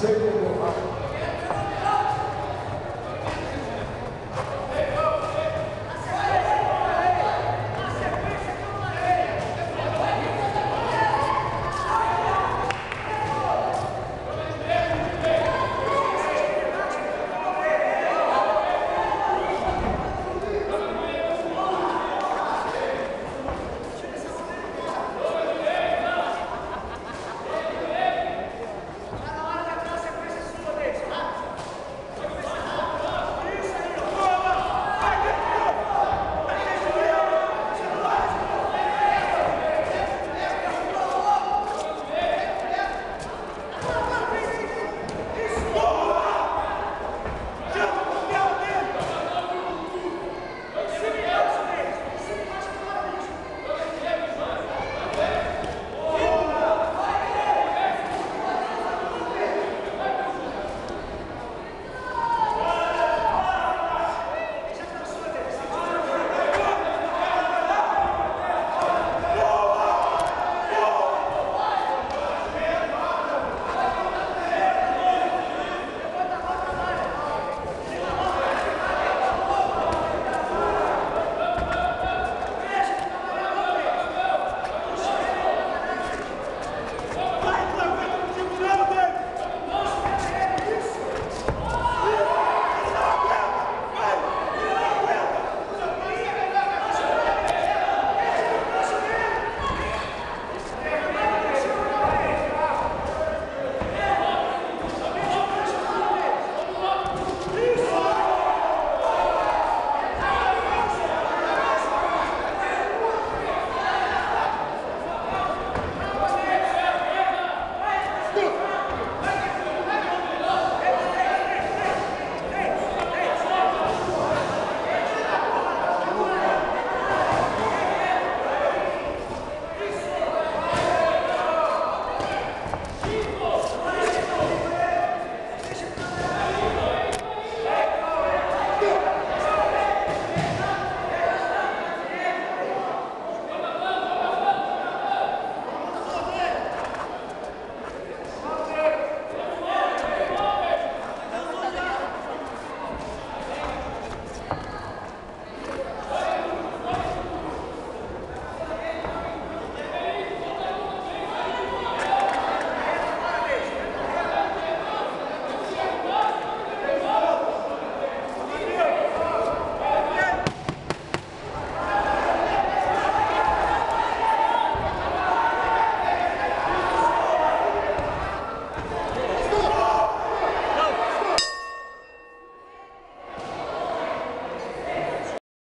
sempre honrar.